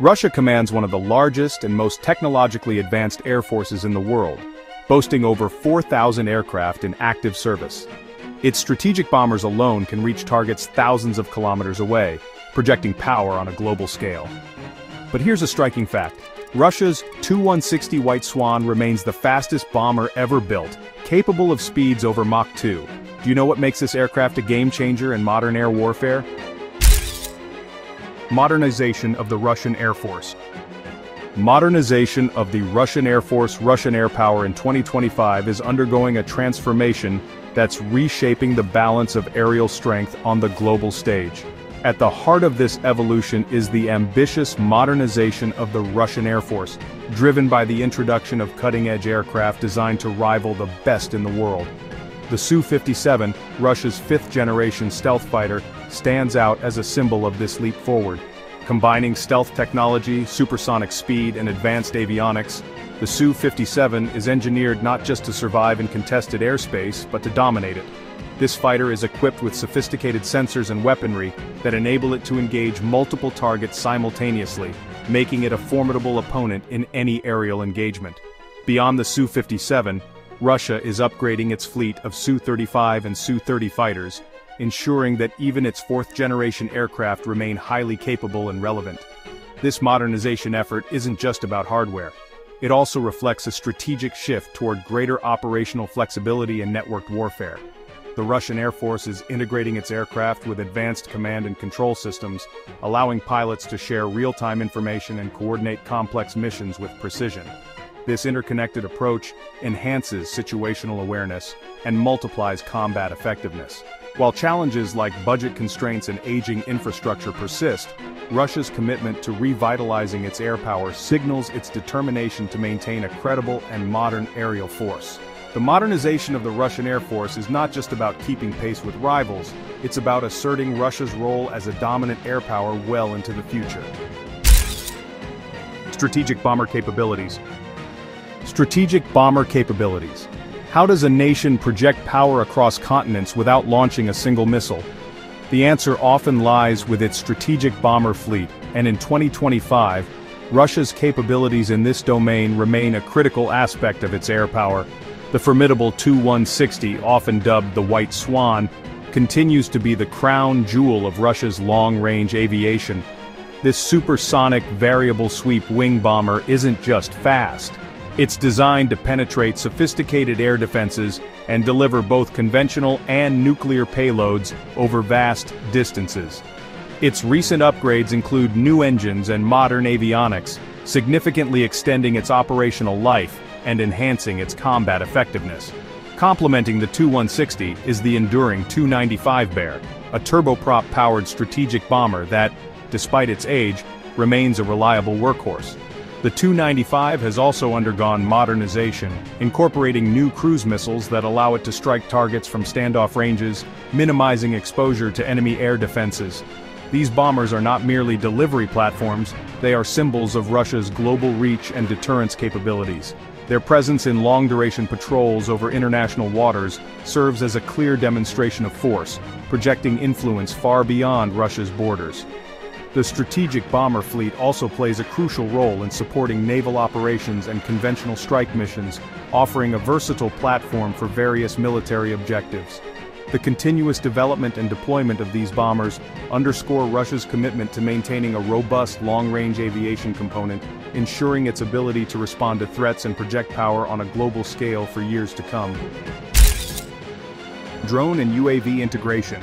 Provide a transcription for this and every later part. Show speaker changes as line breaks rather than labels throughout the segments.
Russia commands one of the largest and most technologically advanced air forces in the world, boasting over 4,000 aircraft in active service. Its strategic bombers alone can reach targets thousands of kilometers away, projecting power on a global scale. But here's a striking fact. Russia's Tu-160 White Swan remains the fastest bomber ever built, capable of speeds over Mach 2. Do you know what makes this aircraft a game-changer in modern air warfare? Modernization of the Russian Air Force. Modernization of the Russian Air Force Russian air power in 2025 is undergoing a transformation that's reshaping the balance of aerial strength on the global stage. At the heart of this evolution is the ambitious modernization of the Russian Air Force, driven by the introduction of cutting-edge aircraft designed to rival the best in the world. The Su-57, Russia's fifth-generation stealth fighter, stands out as a symbol of this leap forward. Combining stealth technology, supersonic speed, and advanced avionics, the Su-57 is engineered not just to survive in contested airspace, but to dominate it. This fighter is equipped with sophisticated sensors and weaponry that enable it to engage multiple targets simultaneously, making it a formidable opponent in any aerial engagement. Beyond the Su-57, Russia is upgrading its fleet of Su-35 and Su-30 fighters, ensuring that even its fourth-generation aircraft remain highly capable and relevant. This modernization effort isn't just about hardware. It also reflects a strategic shift toward greater operational flexibility and networked warfare the Russian Air Force is integrating its aircraft with advanced command and control systems, allowing pilots to share real-time information and coordinate complex missions with precision. This interconnected approach enhances situational awareness and multiplies combat effectiveness. While challenges like budget constraints and aging infrastructure persist, Russia's commitment to revitalizing its air power signals its determination to maintain a credible and modern aerial force. The modernization of the Russian Air Force is not just about keeping pace with rivals, it's about asserting Russia's role as a dominant air power well into the future. Strategic Bomber Capabilities Strategic Bomber Capabilities How does a nation project power across continents without launching a single missile? The answer often lies with its strategic bomber fleet, and in 2025, Russia's capabilities in this domain remain a critical aspect of its air power, the formidable Tu-160, often dubbed the White Swan, continues to be the crown jewel of Russia's long-range aviation. This supersonic variable sweep wing bomber isn't just fast. It's designed to penetrate sophisticated air defenses and deliver both conventional and nuclear payloads over vast distances. Its recent upgrades include new engines and modern avionics, significantly extending its operational life and enhancing its combat effectiveness. Complementing the Tu-160 is the enduring Tu-95 Bear, a turboprop-powered strategic bomber that, despite its age, remains a reliable workhorse. The Tu-95 has also undergone modernization, incorporating new cruise missiles that allow it to strike targets from standoff ranges, minimizing exposure to enemy air defenses. These bombers are not merely delivery platforms, they are symbols of Russia's global reach and deterrence capabilities. Their presence in long-duration patrols over international waters serves as a clear demonstration of force, projecting influence far beyond Russia's borders. The strategic bomber fleet also plays a crucial role in supporting naval operations and conventional strike missions, offering a versatile platform for various military objectives. The continuous development and deployment of these bombers underscore Russia's commitment to maintaining a robust long-range aviation component, ensuring its ability to respond to threats and project power on a global scale for years to come. Drone and UAV integration.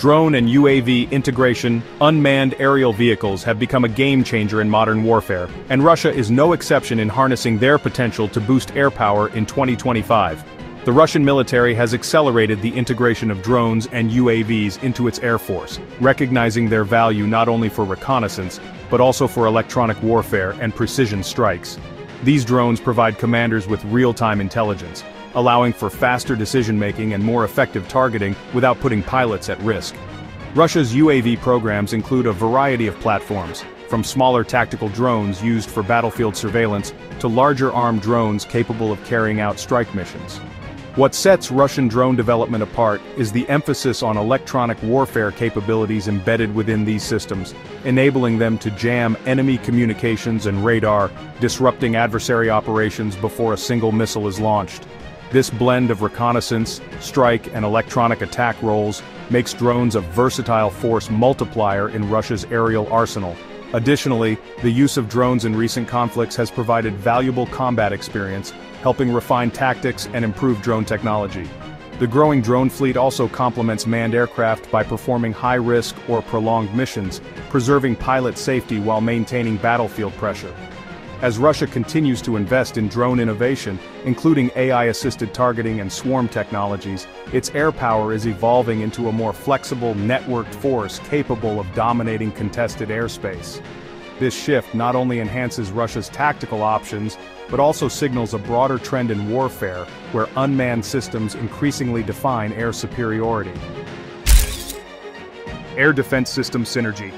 Drone and UAV integration, unmanned aerial vehicles have become a game-changer in modern warfare, and Russia is no exception in harnessing their potential to boost air power in 2025 the Russian military has accelerated the integration of drones and UAVs into its air force, recognizing their value not only for reconnaissance, but also for electronic warfare and precision strikes. These drones provide commanders with real-time intelligence, allowing for faster decision-making and more effective targeting without putting pilots at risk. Russia's UAV programs include a variety of platforms, from smaller tactical drones used for battlefield surveillance to larger armed drones capable of carrying out strike missions. What sets Russian drone development apart is the emphasis on electronic warfare capabilities embedded within these systems, enabling them to jam enemy communications and radar, disrupting adversary operations before a single missile is launched. This blend of reconnaissance, strike and electronic attack roles makes drones a versatile force multiplier in Russia's aerial arsenal. Additionally, the use of drones in recent conflicts has provided valuable combat experience, helping refine tactics and improve drone technology. The growing drone fleet also complements manned aircraft by performing high-risk or prolonged missions, preserving pilot safety while maintaining battlefield pressure. As Russia continues to invest in drone innovation, including AI-assisted targeting and swarm technologies, its air power is evolving into a more flexible, networked force capable of dominating contested airspace. This shift not only enhances Russia's tactical options, but also signals a broader trend in warfare, where unmanned systems increasingly define air superiority. Air Defense System Synergy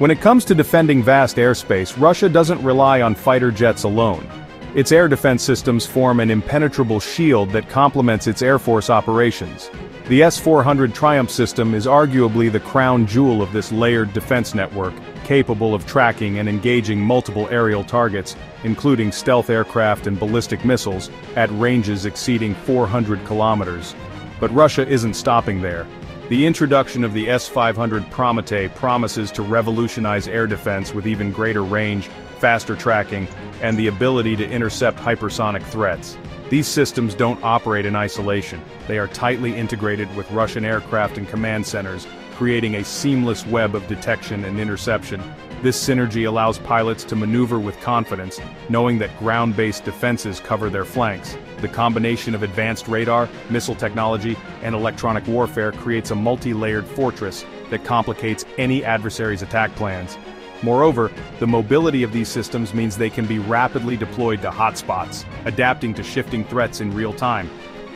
when it comes to defending vast airspace, Russia doesn't rely on fighter jets alone. Its air defense systems form an impenetrable shield that complements its Air Force operations. The S-400 Triumph system is arguably the crown jewel of this layered defense network, capable of tracking and engaging multiple aerial targets, including stealth aircraft and ballistic missiles, at ranges exceeding 400 kilometers. But Russia isn't stopping there. The introduction of the S-500 Prometei promises to revolutionize air defense with even greater range, faster tracking, and the ability to intercept hypersonic threats. These systems don't operate in isolation, they are tightly integrated with Russian aircraft and command centers, creating a seamless web of detection and interception. This synergy allows pilots to maneuver with confidence, knowing that ground-based defenses cover their flanks. The combination of advanced radar, missile technology, and electronic warfare creates a multi-layered fortress that complicates any adversary's attack plans. Moreover, the mobility of these systems means they can be rapidly deployed to hotspots, adapting to shifting threats in real time.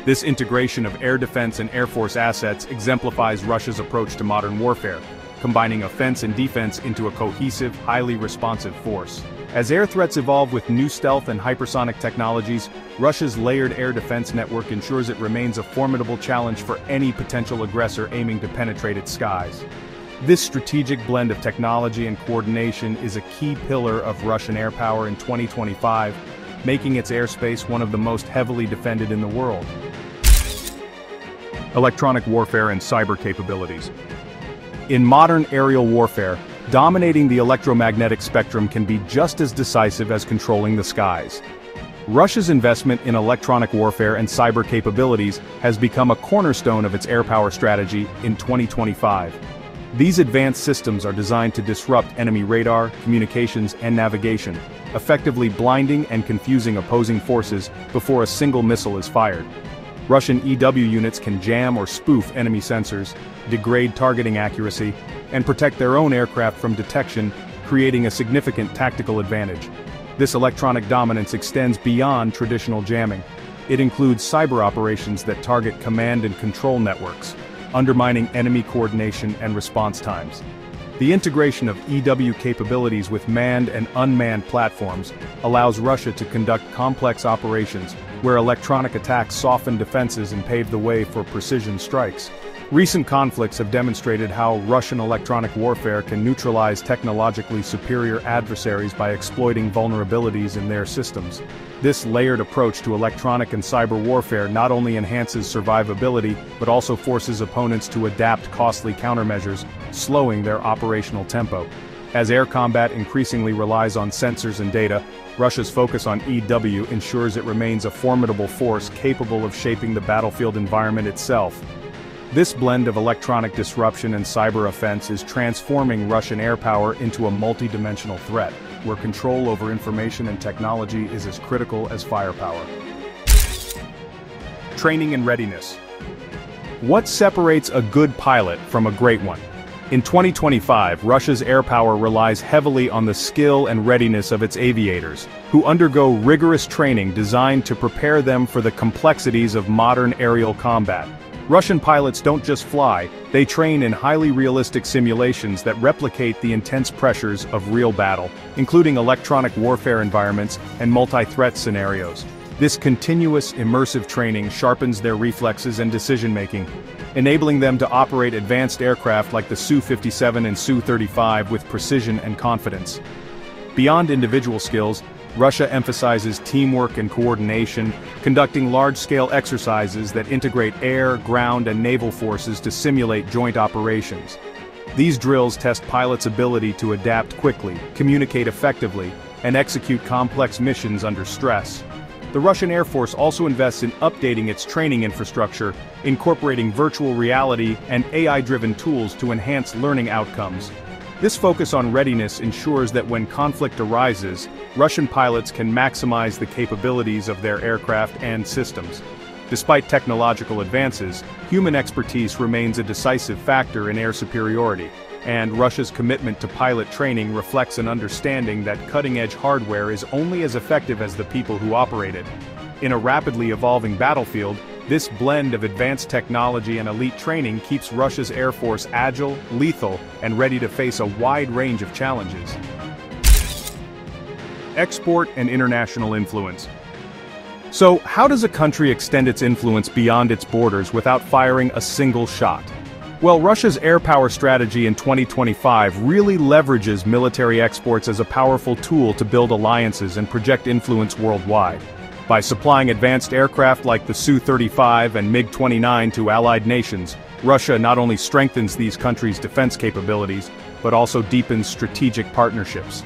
This integration of air defense and air force assets exemplifies Russia's approach to modern warfare, combining offense and defense into a cohesive, highly responsive force. As air threats evolve with new stealth and hypersonic technologies, Russia's layered air defense network ensures it remains a formidable challenge for any potential aggressor aiming to penetrate its skies. This strategic blend of technology and coordination is a key pillar of Russian air power in 2025, making its airspace one of the most heavily defended in the world. Electronic warfare and cyber capabilities. In modern aerial warfare, dominating the electromagnetic spectrum can be just as decisive as controlling the skies. Russia's investment in electronic warfare and cyber capabilities has become a cornerstone of its air power strategy in 2025. These advanced systems are designed to disrupt enemy radar, communications, and navigation, effectively blinding and confusing opposing forces before a single missile is fired. Russian EW units can jam or spoof enemy sensors, degrade targeting accuracy, and protect their own aircraft from detection, creating a significant tactical advantage. This electronic dominance extends beyond traditional jamming. It includes cyber operations that target command and control networks, undermining enemy coordination and response times. The integration of EW capabilities with manned and unmanned platforms allows Russia to conduct complex operations where electronic attacks soften defenses and pave the way for precision strikes. Recent conflicts have demonstrated how Russian electronic warfare can neutralize technologically superior adversaries by exploiting vulnerabilities in their systems. This layered approach to electronic and cyber warfare not only enhances survivability, but also forces opponents to adapt costly countermeasures, slowing their operational tempo. As air combat increasingly relies on sensors and data, Russia's focus on EW ensures it remains a formidable force capable of shaping the battlefield environment itself. This blend of electronic disruption and cyber offense is transforming Russian air power into a multi-dimensional threat, where control over information and technology is as critical as firepower. Training and readiness. What separates a good pilot from a great one? In 2025, Russia's air power relies heavily on the skill and readiness of its aviators, who undergo rigorous training designed to prepare them for the complexities of modern aerial combat. Russian pilots don't just fly, they train in highly realistic simulations that replicate the intense pressures of real battle, including electronic warfare environments and multi-threat scenarios. This continuous, immersive training sharpens their reflexes and decision-making, enabling them to operate advanced aircraft like the Su-57 and Su-35 with precision and confidence. Beyond individual skills, Russia emphasizes teamwork and coordination, conducting large-scale exercises that integrate air, ground and naval forces to simulate joint operations. These drills test pilots' ability to adapt quickly, communicate effectively, and execute complex missions under stress. The Russian Air Force also invests in updating its training infrastructure, incorporating virtual reality and AI-driven tools to enhance learning outcomes. This focus on readiness ensures that when conflict arises, Russian pilots can maximize the capabilities of their aircraft and systems. Despite technological advances, human expertise remains a decisive factor in air superiority, and Russia's commitment to pilot training reflects an understanding that cutting-edge hardware is only as effective as the people who operate it. In a rapidly evolving battlefield, this blend of advanced technology and elite training keeps Russia's Air Force agile, lethal, and ready to face a wide range of challenges. Export and international influence. So, how does a country extend its influence beyond its borders without firing a single shot? Well, Russia's air power strategy in 2025 really leverages military exports as a powerful tool to build alliances and project influence worldwide. By supplying advanced aircraft like the Su-35 and MiG-29 to allied nations, Russia not only strengthens these countries' defense capabilities, but also deepens strategic partnerships.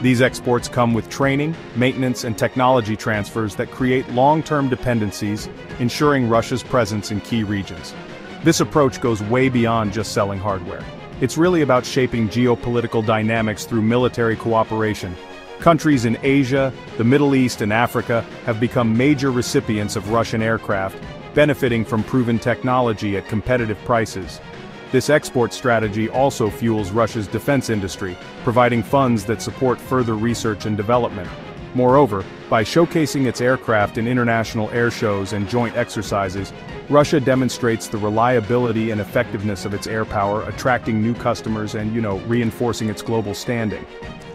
These exports come with training, maintenance and technology transfers that create long-term dependencies, ensuring Russia's presence in key regions. This approach goes way beyond just selling hardware. It's really about shaping geopolitical dynamics through military cooperation. Countries in Asia, the Middle East and Africa have become major recipients of Russian aircraft, benefiting from proven technology at competitive prices. This export strategy also fuels Russia's defense industry, providing funds that support further research and development. Moreover, by showcasing its aircraft in international air shows and joint exercises, Russia demonstrates the reliability and effectiveness of its air power, attracting new customers and, you know, reinforcing its global standing.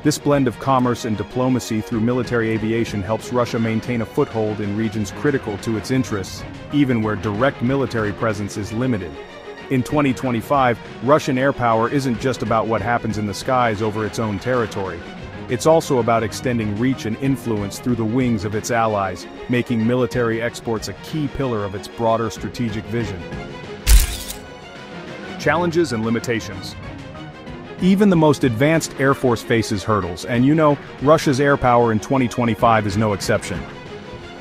This blend of commerce and diplomacy through military aviation helps Russia maintain a foothold in regions critical to its interests, even where direct military presence is limited. In 2025, Russian air power isn't just about what happens in the skies over its own territory. It's also about extending reach and influence through the wings of its allies, making military exports a key pillar of its broader strategic vision. Challenges and limitations. Even the most advanced Air Force faces hurdles, and you know, Russia's air power in 2025 is no exception.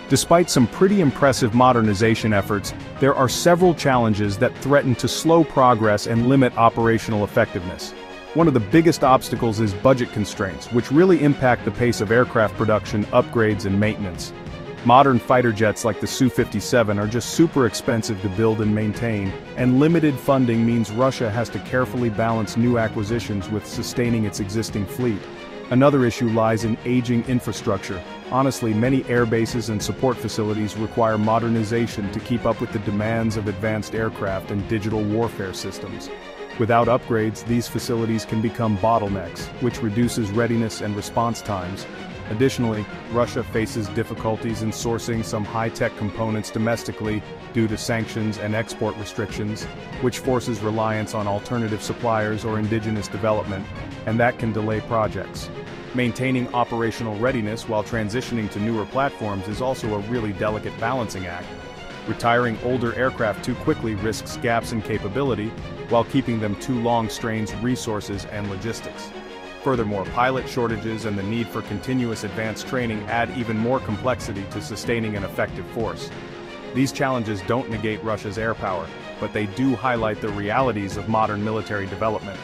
Despite some pretty impressive modernization efforts, there are several challenges that threaten to slow progress and limit operational effectiveness. One of the biggest obstacles is budget constraints, which really impact the pace of aircraft production, upgrades and maintenance. Modern fighter jets like the Su-57 are just super expensive to build and maintain, and limited funding means Russia has to carefully balance new acquisitions with sustaining its existing fleet. Another issue lies in aging infrastructure. Honestly, many air bases and support facilities require modernization to keep up with the demands of advanced aircraft and digital warfare systems. Without upgrades, these facilities can become bottlenecks, which reduces readiness and response times. Additionally, Russia faces difficulties in sourcing some high-tech components domestically due to sanctions and export restrictions, which forces reliance on alternative suppliers or indigenous development, and that can delay projects. Maintaining operational readiness while transitioning to newer platforms is also a really delicate balancing act. Retiring older aircraft too quickly risks gaps in capability, while keeping them too long strains resources and logistics. Furthermore, pilot shortages and the need for continuous advanced training add even more complexity to sustaining an effective force. These challenges don't negate Russia's air power, but they do highlight the realities of modern military development.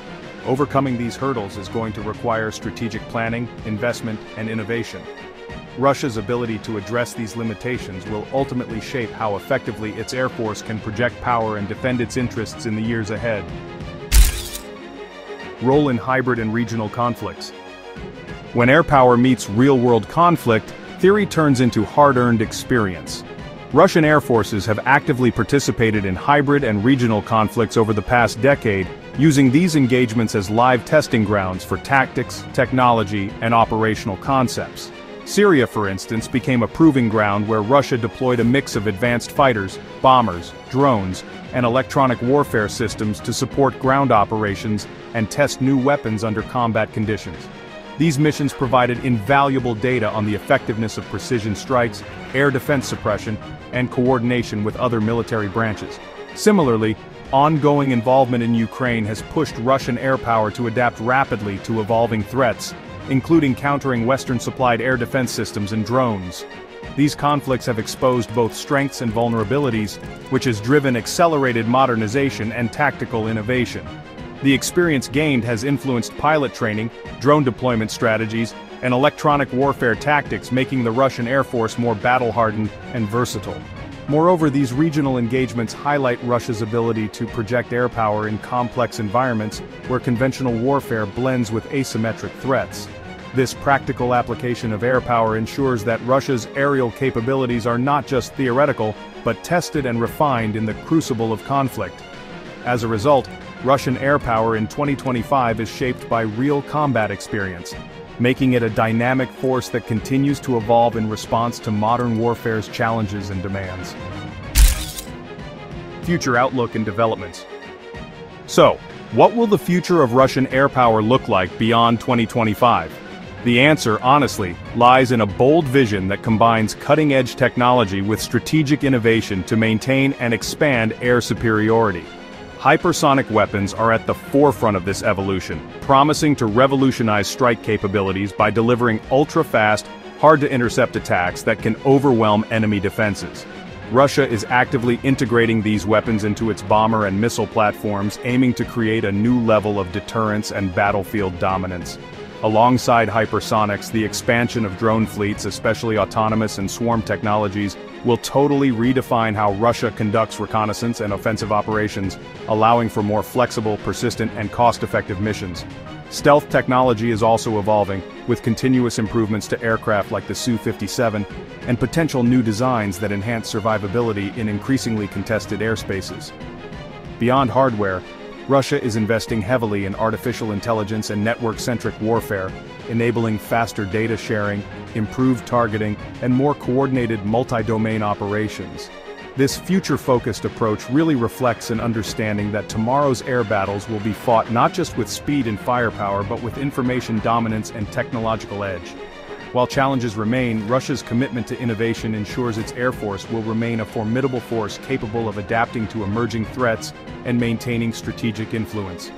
Overcoming these hurdles is going to require strategic planning, investment, and innovation. Russia's ability to address these limitations will ultimately shape how effectively its air force can project power and defend its interests in the years ahead. Role in hybrid and regional conflicts. When air power meets real-world conflict, theory turns into hard-earned experience. Russian air forces have actively participated in hybrid and regional conflicts over the past decade, using these engagements as live testing grounds for tactics, technology, and operational concepts. Syria, for instance, became a proving ground where Russia deployed a mix of advanced fighters, bombers, drones, and electronic warfare systems to support ground operations and test new weapons under combat conditions. These missions provided invaluable data on the effectiveness of precision strikes, air defense suppression, and coordination with other military branches. Similarly, ongoing involvement in Ukraine has pushed Russian air power to adapt rapidly to evolving threats, including countering Western-supplied air defense systems and drones. These conflicts have exposed both strengths and vulnerabilities, which has driven accelerated modernization and tactical innovation. The experience gained has influenced pilot training, drone deployment strategies, and electronic warfare tactics making the Russian Air Force more battle-hardened and versatile. Moreover these regional engagements highlight Russia's ability to project air power in complex environments where conventional warfare blends with asymmetric threats. This practical application of air power ensures that Russia's aerial capabilities are not just theoretical, but tested and refined in the crucible of conflict. As a result, Russian air power in 2025 is shaped by real combat experience, making it a dynamic force that continues to evolve in response to modern warfare's challenges and demands. Future outlook and developments. So, what will the future of Russian air power look like beyond 2025? The answer, honestly, lies in a bold vision that combines cutting-edge technology with strategic innovation to maintain and expand air superiority. Hypersonic weapons are at the forefront of this evolution, promising to revolutionize strike capabilities by delivering ultra-fast, hard-to-intercept attacks that can overwhelm enemy defenses. Russia is actively integrating these weapons into its bomber and missile platforms, aiming to create a new level of deterrence and battlefield dominance. Alongside hypersonics, the expansion of drone fleets, especially autonomous and swarm technologies, will totally redefine how Russia conducts reconnaissance and offensive operations, allowing for more flexible, persistent, and cost-effective missions. Stealth technology is also evolving, with continuous improvements to aircraft like the Su-57, and potential new designs that enhance survivability in increasingly contested airspaces. Beyond hardware, Russia is investing heavily in artificial intelligence and network-centric warfare, enabling faster data sharing, improved targeting, and more coordinated multi-domain operations. This future-focused approach really reflects an understanding that tomorrow's air battles will be fought not just with speed and firepower but with information dominance and technological edge. While challenges remain, Russia's commitment to innovation ensures its air force will remain a formidable force capable of adapting to emerging threats and maintaining strategic influence.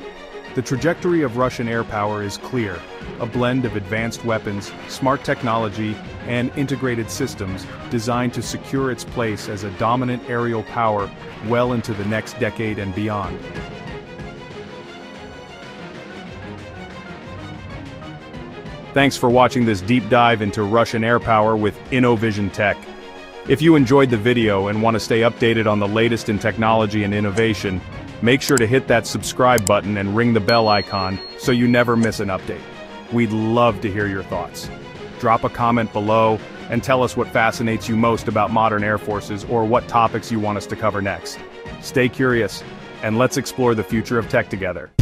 The trajectory of Russian air power is clear, a blend of advanced weapons, smart technology, and integrated systems designed to secure its place as a dominant aerial power well into the next decade and beyond. Thanks for watching this deep dive into Russian air power with InnoVision Tech. If you enjoyed the video and want to stay updated on the latest in technology and innovation, make sure to hit that subscribe button and ring the bell icon so you never miss an update. We'd love to hear your thoughts. Drop a comment below and tell us what fascinates you most about modern air forces or what topics you want us to cover next. Stay curious, and let's explore the future of tech together.